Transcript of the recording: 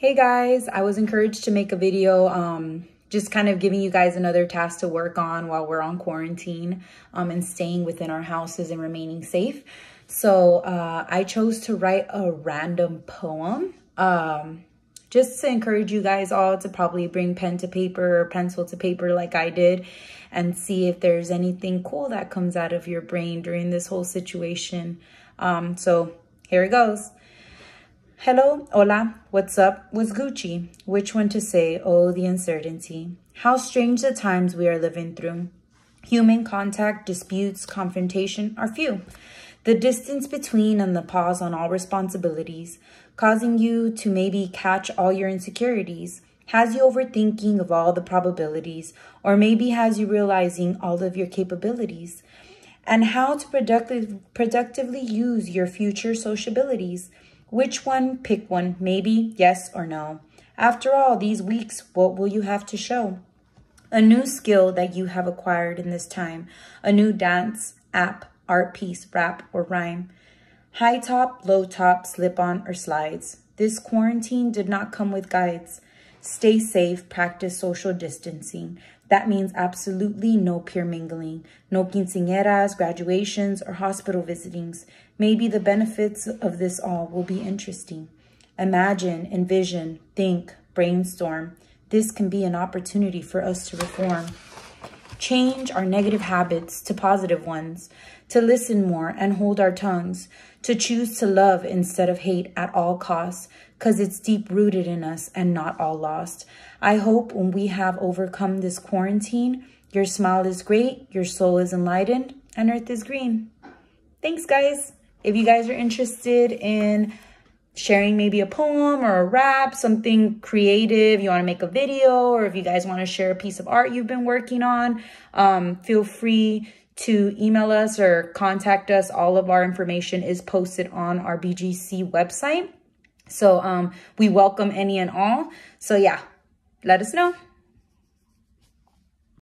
Hey guys, I was encouraged to make a video um, just kind of giving you guys another task to work on while we're on quarantine um, and staying within our houses and remaining safe. So uh, I chose to write a random poem um, just to encourage you guys all to probably bring pen to paper or pencil to paper like I did and see if there's anything cool that comes out of your brain during this whole situation. Um, so here it goes. Hello, hola, what's up, what's Gucci? Which one to say? Oh, the uncertainty. How strange the times we are living through. Human contact, disputes, confrontation are few. The distance between and the pause on all responsibilities, causing you to maybe catch all your insecurities, has you overthinking of all the probabilities, or maybe has you realizing all of your capabilities, and how to productive, productively use your future sociabilities which one? Pick one. Maybe, yes or no. After all these weeks, what will you have to show? A new skill that you have acquired in this time. A new dance, app, art piece, rap, or rhyme. High top, low top, slip on, or slides. This quarantine did not come with guides. Stay safe, practice social distancing. That means absolutely no peer mingling, no quinceañeras, graduations, or hospital visitings. Maybe the benefits of this all will be interesting. Imagine, envision, think, brainstorm. This can be an opportunity for us to reform. Change our negative habits to positive ones, to listen more and hold our tongues, to choose to love instead of hate at all costs, because it's deep rooted in us and not all lost. I hope when we have overcome this quarantine, your smile is great, your soul is enlightened, and earth is green. Thanks, guys. If you guys are interested in sharing maybe a poem or a rap, something creative, you want to make a video, or if you guys want to share a piece of art you've been working on, um, feel free to email us or contact us. All of our information is posted on our BGC website. So um, we welcome any and all. So yeah, let us know.